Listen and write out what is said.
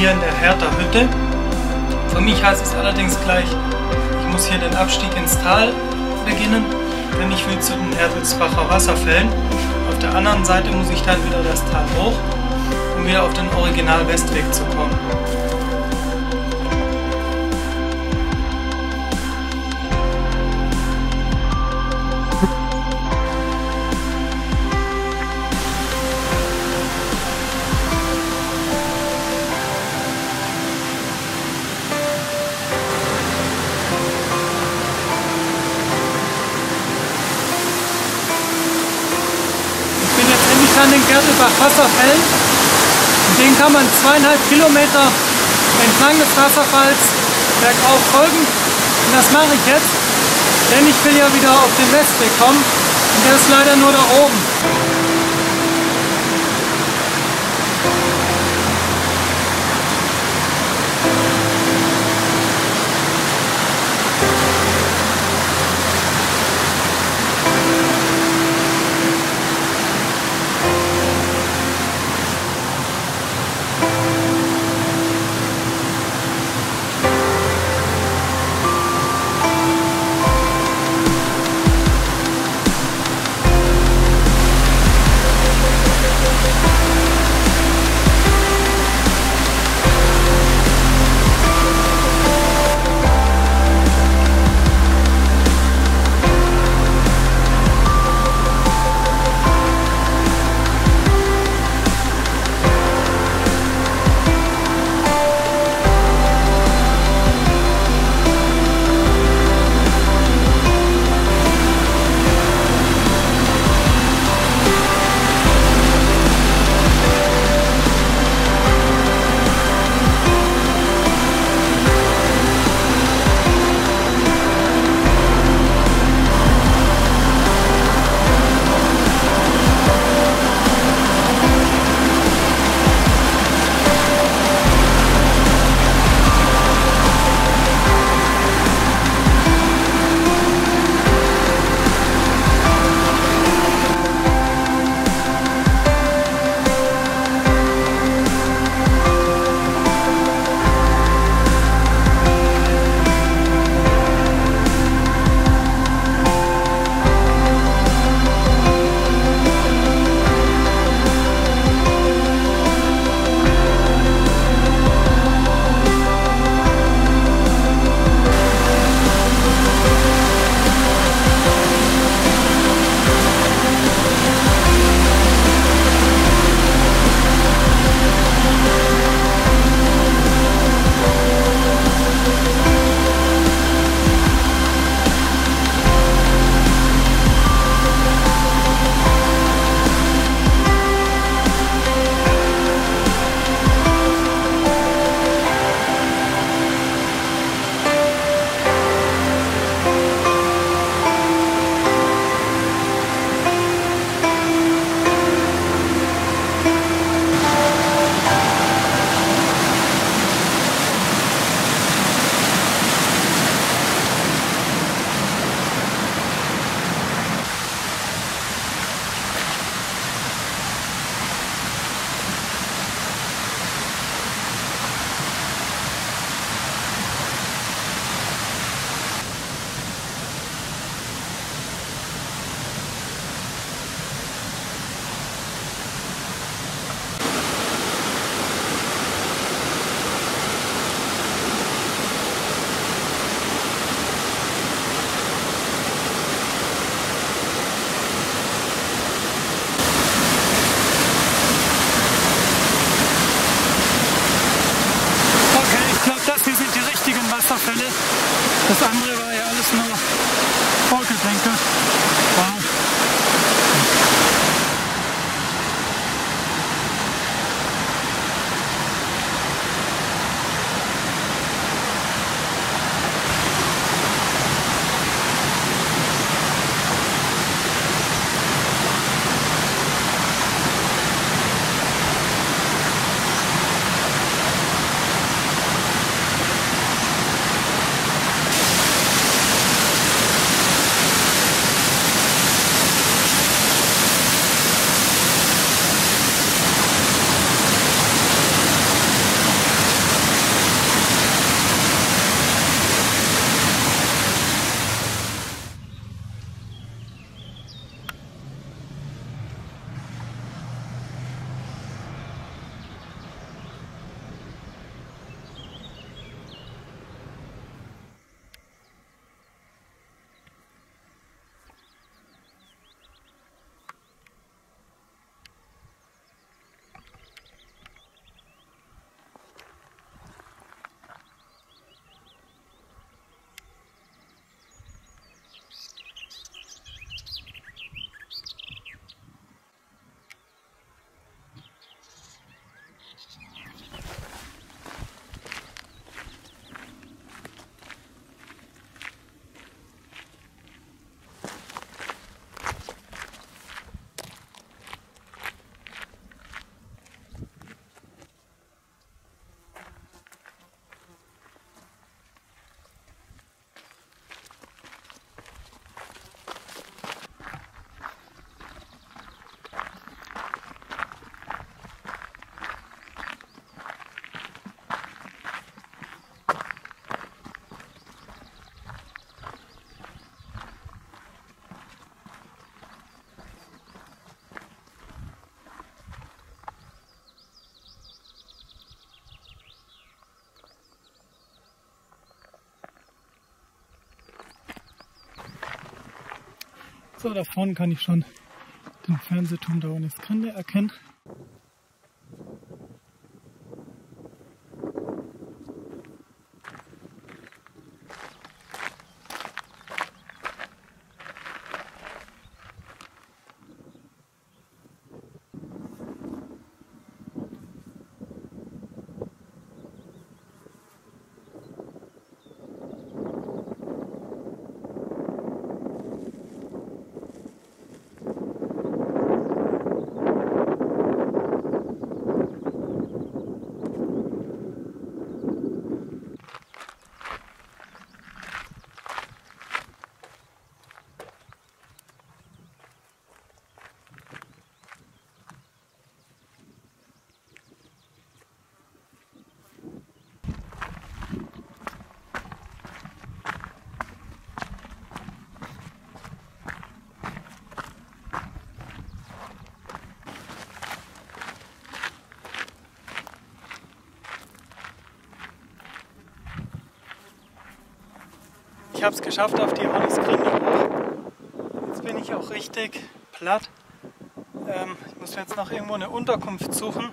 hier in der Hertha Hütte. Für mich heißt es allerdings gleich, ich muss hier den Abstieg ins Tal beginnen, denn ich will zu den Erdelsbacher Wasserfällen. Auf der anderen Seite muss ich dann wieder das Tal hoch, um wieder auf den Original Westweg zu kommen. Wasserfällen. Den kann man zweieinhalb Kilometer entlang des Wasserfalls bergauf folgen. Und das mache ich jetzt, denn ich will ja wieder auf den Westweg kommen. Und der ist leider nur da oben. So, da vorne kann ich schon den Fernsehturm der Grinde erkennen. Ich habe es geschafft auf die Johannisgrinde hoch. Jetzt bin ich auch richtig platt. Ähm, ich muss jetzt noch irgendwo eine Unterkunft suchen.